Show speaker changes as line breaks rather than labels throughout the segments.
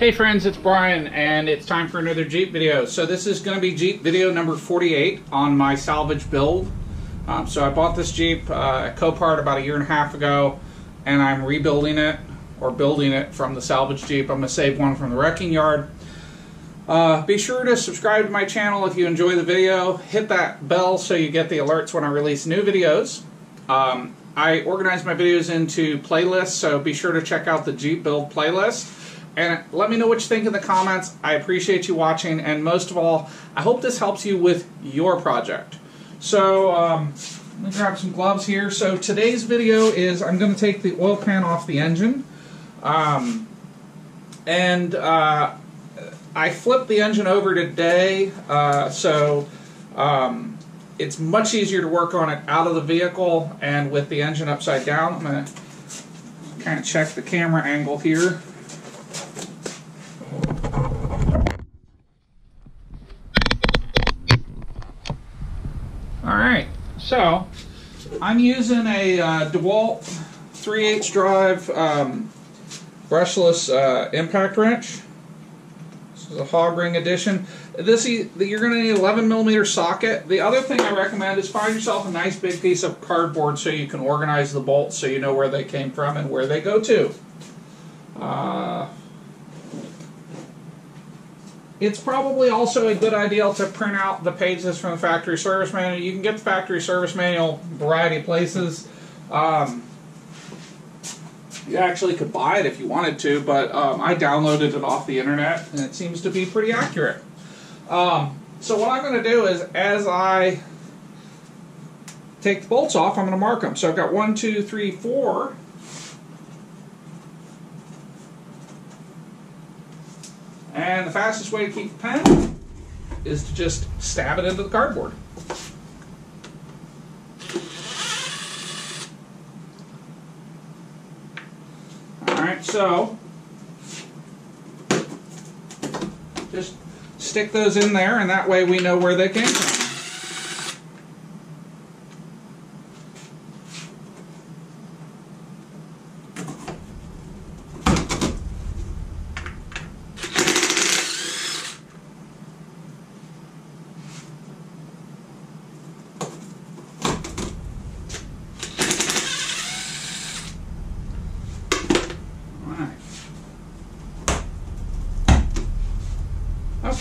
Hey friends, it's Brian and it's time for another Jeep video. So this is going to be Jeep video number 48 on my salvage build. Um, so I bought this Jeep uh, at Copart about a year and a half ago and I'm rebuilding it or building it from the salvage Jeep. I'm going to save one from the wrecking yard. Uh, be sure to subscribe to my channel if you enjoy the video. Hit that bell so you get the alerts when I release new videos. Um, I organize my videos into playlists, so be sure to check out the Jeep Build playlist. And let me know what you think in the comments. I appreciate you watching, and most of all, I hope this helps you with your project. So, um, let me grab some gloves here. So today's video is I'm going to take the oil pan off the engine. Um, and uh, I flipped the engine over today, uh, so um, it's much easier to work on it out of the vehicle and with the engine upside down. I'm going to kind of check the camera angle here. All right, so I'm using a uh, DeWalt 3 8 drive um, brushless uh, impact wrench. This is a hog ring edition. This you're going to need 11 millimeter socket. The other thing I recommend is find yourself a nice big piece of cardboard so you can organize the bolts so you know where they came from and where they go to. Uh, it's probably also a good idea to print out the pages from the factory service manual. You can get the factory service manual variety of places. Um, you actually could buy it if you wanted to, but um, I downloaded it off the internet, and it seems to be pretty accurate. Um, so what I'm going to do is, as I take the bolts off, I'm going to mark them. So I've got one, two, three, four. And the fastest way to keep the pen is to just stab it into the cardboard. Alright, so just stick those in there and that way we know where they came from.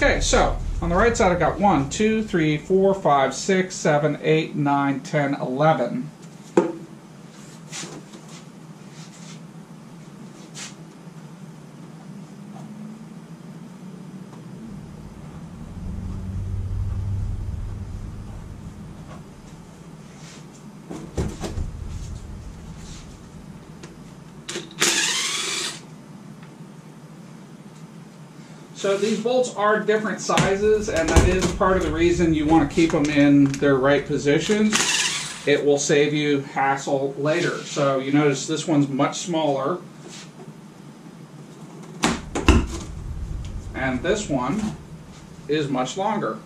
Okay, so on the right side I've got 1, 2, 3, 4, 5, 6, 7, 8, 9, 10, 11. So these bolts are different sizes, and that is part of the reason you want to keep them in their right positions. It will save you hassle later. So you notice this one's much smaller. And this one is much longer.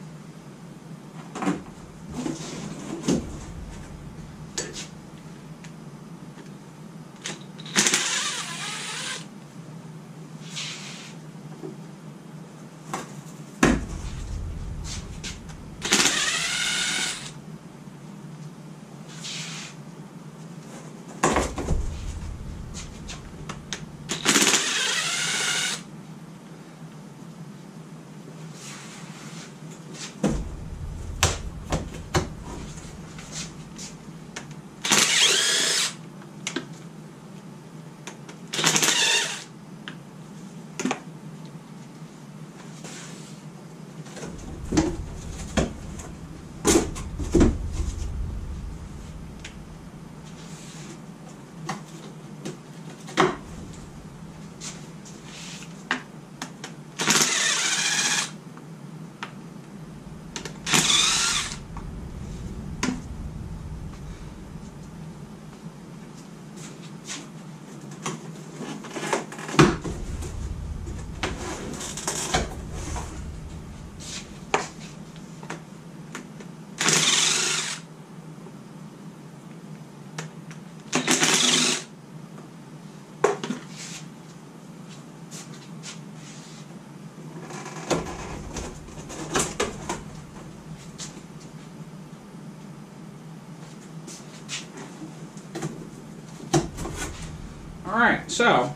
So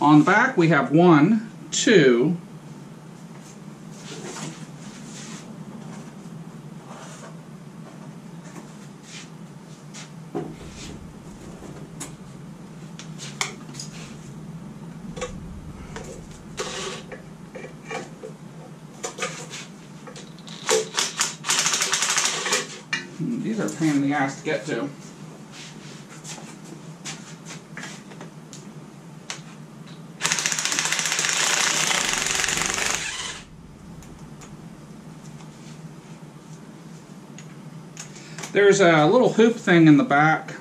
on the back we have one, two, These are a pain in the ass to get to. There's a little hoop thing in the back.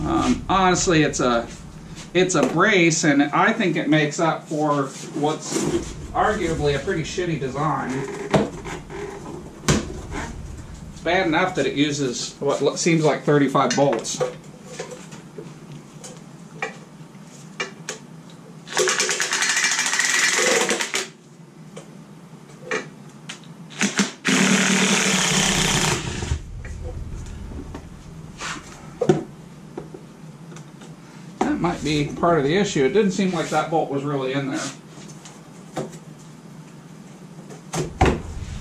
Um, honestly, it's a it's a brace, and I think it makes up for what's arguably a pretty shitty design. It's bad enough that it uses what seems like 35 bolts. be part of the issue. It didn't seem like that bolt was really in there.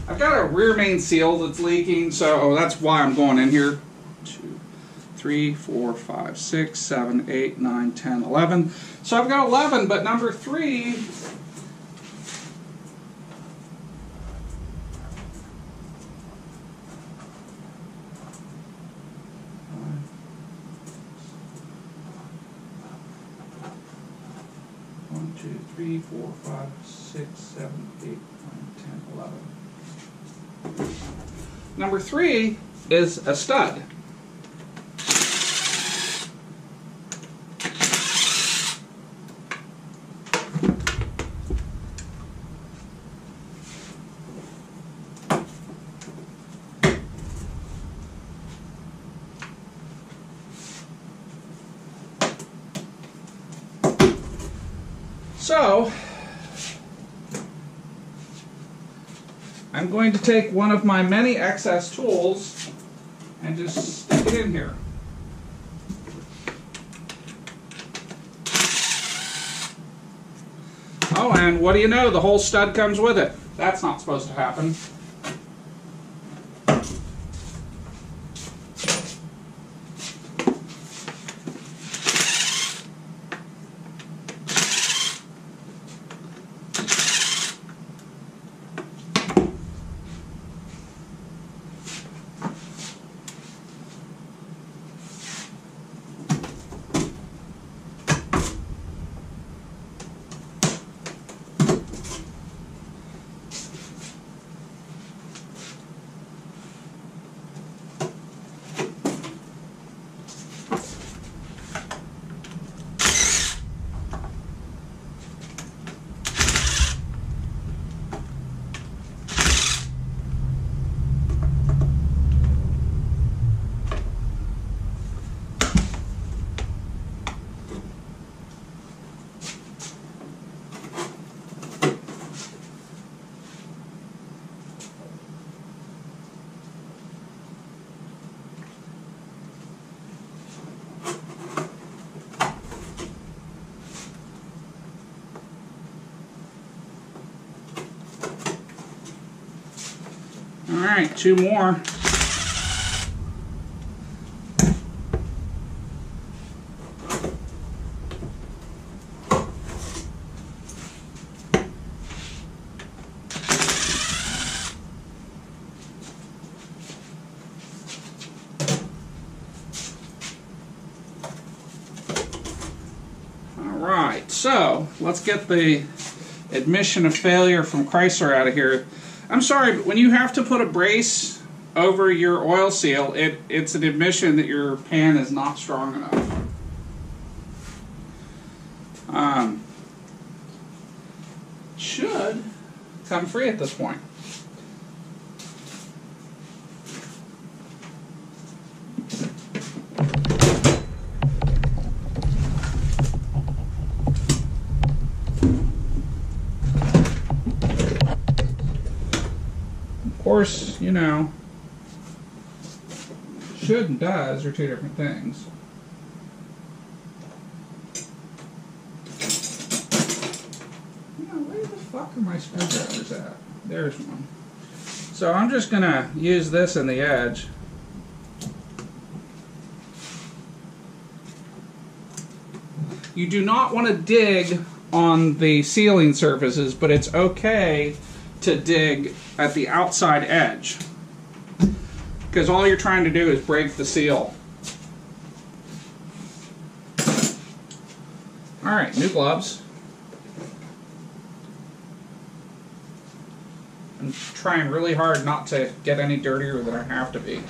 I've got a rear main seal that's leaking, so oh, that's why I'm going in here. Two, three, four, five, six, seven, eight, nine, ten, eleven. So I've got 11, but number 3 two, three, four, five, six, seven, eight, nine, ten, eleven. Number three is a stud. So, I'm going to take one of my many excess tools and just stick it in here. Oh, and what do you know? The whole stud comes with it. That's not supposed to happen. All right, two more. All right, so let's get the admission of failure from Chrysler out of here. I'm sorry, but when you have to put a brace over your oil seal, it, it's an admission that your pan is not strong enough. Um, should come free at this point. Of course, you know, should and does are two different things. where the fuck my screwdrivers at? There's one. So I'm just going to use this in the edge. You do not want to dig on the sealing surfaces, but it's okay to dig at the outside edge. Because all you're trying to do is break the seal. Alright, new gloves. I'm trying really hard not to get any dirtier than I have to be.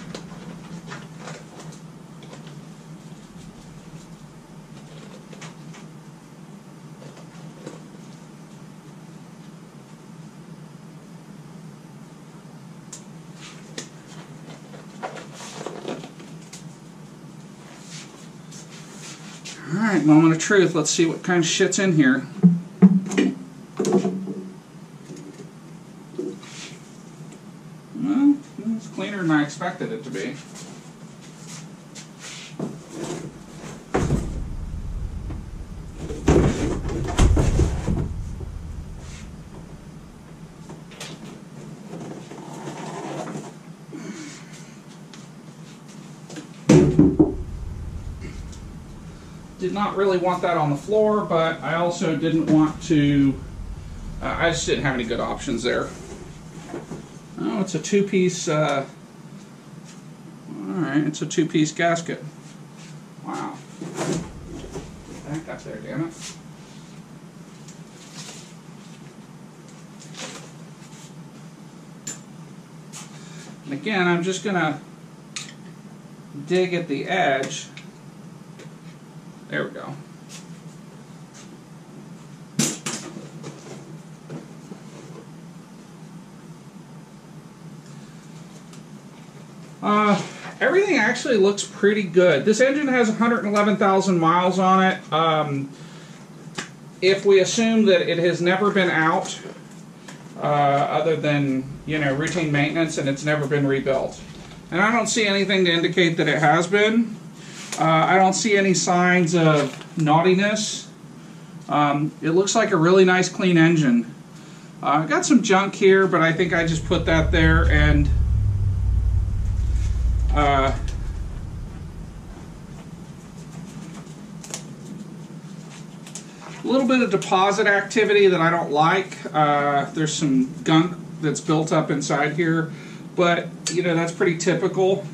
Moment of truth. Let's see what kind of shit's in here. Well, it's cleaner than I expected it to be. Did not really want that on the floor, but I also didn't want to, uh, I just didn't have any good options there. Oh, it's a two-piece, uh, alright, it's a two-piece gasket. Wow. Back up there, damn it. And again, I'm just going to dig at the edge there we go. Uh, everything actually looks pretty good. This engine has 111,000 miles on it. Um, if we assume that it has never been out, uh, other than you know routine maintenance, and it's never been rebuilt, and I don't see anything to indicate that it has been. Uh, I don't see any signs of naughtiness. Um, it looks like a really nice clean engine. I uh, got some junk here, but I think I just put that there and uh, a little bit of deposit activity that I don't like. Uh, there's some gunk that's built up inside here, but you know that's pretty typical.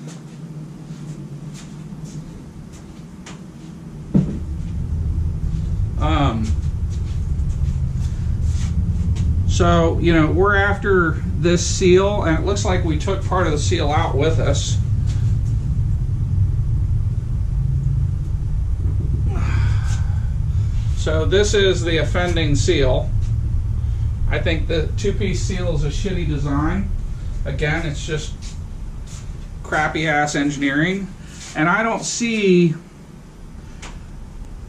So, you know, we're after this seal, and it looks like we took part of the seal out with us. So this is the offending seal. I think the two-piece seal is a shitty design. Again, it's just crappy ass engineering. And I don't see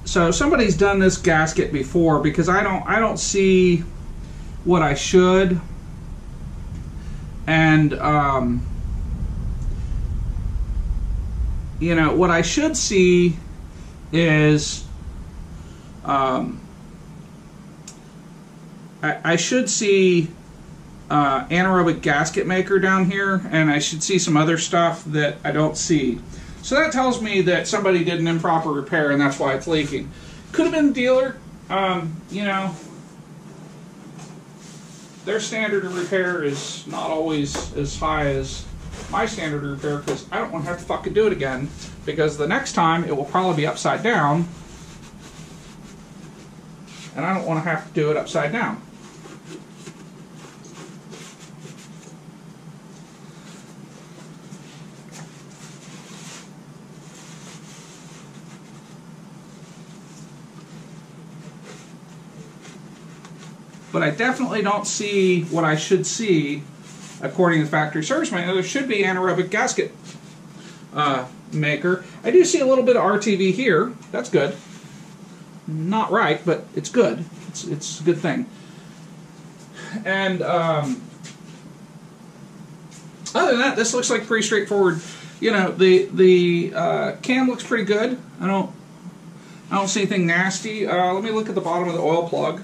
so somebody's done this gasket before because I don't I don't see what I should and um, you know what I should see is um, I, I should see uh, anaerobic gasket maker down here and I should see some other stuff that I don't see so that tells me that somebody did an improper repair and that's why it's leaking. Could have been the dealer. Um, you know, their standard of repair is not always as high as my standard of repair because I don't want to have to fucking do it again because the next time it will probably be upside down and I don't want to have to do it upside down. But I definitely don't see what I should see according to the factory service manual. There should be anaerobic gasket uh, maker. I do see a little bit of RTV here. That's good. Not right, but it's good. It's, it's a good thing. And um, other than that, this looks like pretty straightforward. You know, the the uh, cam looks pretty good. I don't I don't see anything nasty. Uh, let me look at the bottom of the oil plug.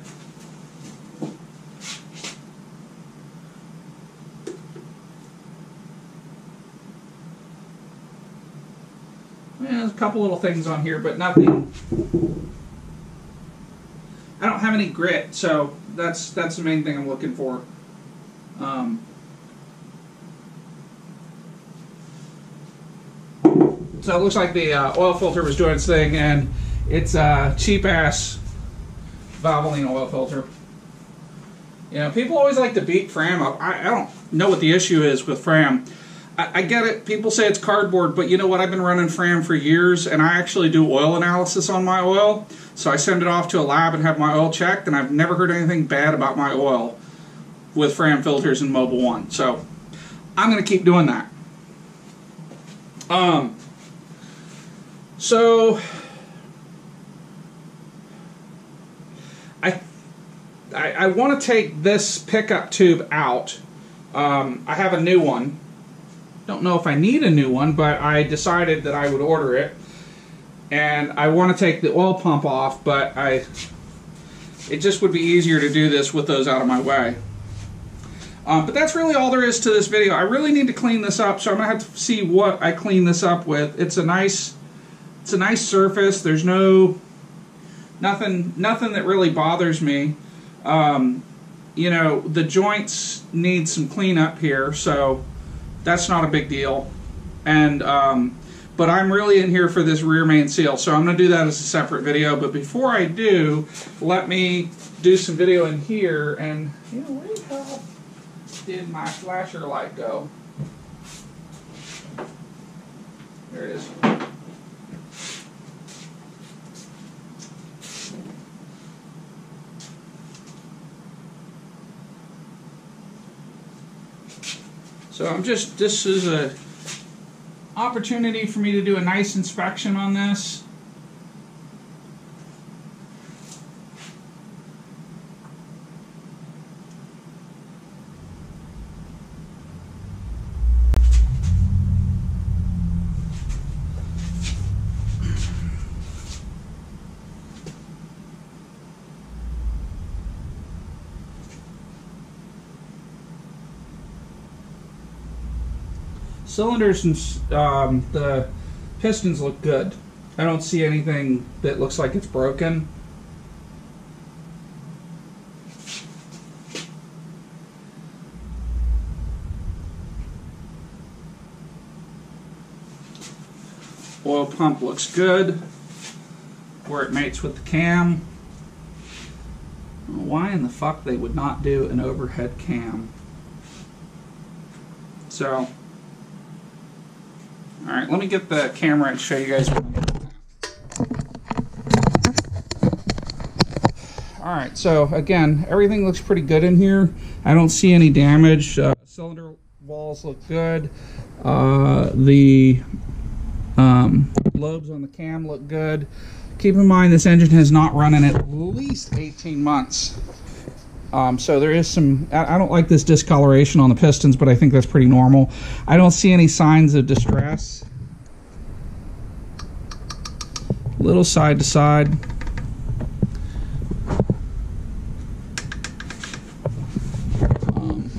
A couple little things on here, but nothing. I don't have any grit, so that's that's the main thing I'm looking for. Um, so it looks like the uh, oil filter was doing its thing, and it's a cheap ass Valvoline oil filter. You know, people always like to beat Fram up. I, I don't know what the issue is with Fram. I, get it. People say it's cardboard, but you know what? I've been running Fram for years, and I actually do oil analysis on my oil. So I send it off to a lab and have my oil checked, and I've never heard anything bad about my oil with Fram filters and Mobil 1. So I'm going to keep doing that. Um, so I I, I want to take this pickup tube out. Um, I have a new one. Don't know if I need a new one, but I decided that I would order it. And I want to take the oil pump off, but I it just would be easier to do this with those out of my way. Um, but that's really all there is to this video. I really need to clean this up, so I'm gonna have to see what I clean this up with. It's a nice, it's a nice surface. There's no, nothing, nothing that really bothers me. Um, you know, the joints need some cleanup here, so that's not a big deal. And um, but I'm really in here for this rear main seal, so I'm going to do that as a separate video. But before I do, let me do some video in here. And you know, where the hell did my flasher light go? There it is. So I'm just, this is a opportunity for me to do a nice inspection on this. Cylinders and um, the pistons look good. I don't see anything that looks like it's broken. Oil pump looks good where it mates with the cam. Why in the fuck they would not do an overhead cam? So all right, let me get the camera and show you guys All right, so again, everything looks pretty good in here. I don't see any damage. Uh, cylinder walls look good. Uh, the um, lobes on the cam look good. Keep in mind this engine has not run in at least 18 months. Um, so there is some, I don't like this discoloration on the pistons, but I think that's pretty normal. I don't see any signs of distress. A Little side to side. Um,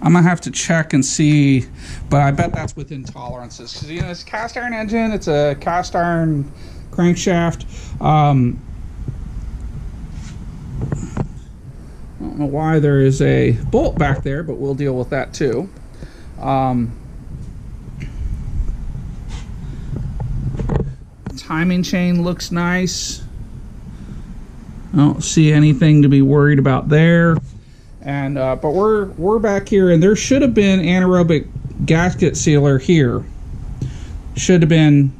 I'm gonna have to check and see but I bet that's within tolerances because you know it's cast iron engine, it's a cast iron crankshaft. Um, I don't know why there is a bolt back there, but we'll deal with that too. Um, timing chain looks nice. I don't see anything to be worried about there. And uh, but we're we're back here, and there should have been anaerobic gasket sealer here. Should have been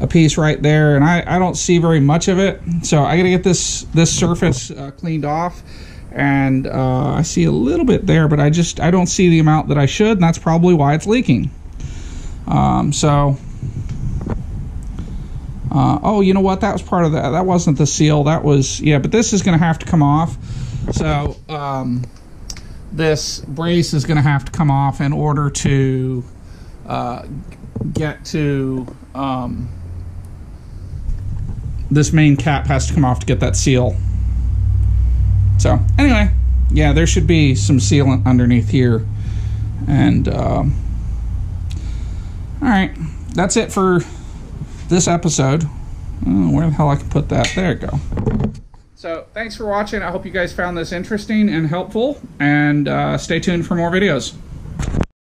a piece right there, and I, I don't see very much of it. So I got to get this this surface uh, cleaned off, and uh, I see a little bit there, but I just I don't see the amount that I should, and that's probably why it's leaking. Um, so Uh, oh, you know what? That was part of that. That wasn't the seal. That was yeah. But this is going to have to come off. So um, this brace is going to have to come off in order to uh, get to um, this main cap has to come off to get that seal. So anyway, yeah, there should be some sealant underneath here, and um, all right, that's it for this episode. Oh, where the hell I can put that? There you go. So thanks for watching. I hope you guys found this interesting and helpful, and uh, stay tuned for more videos.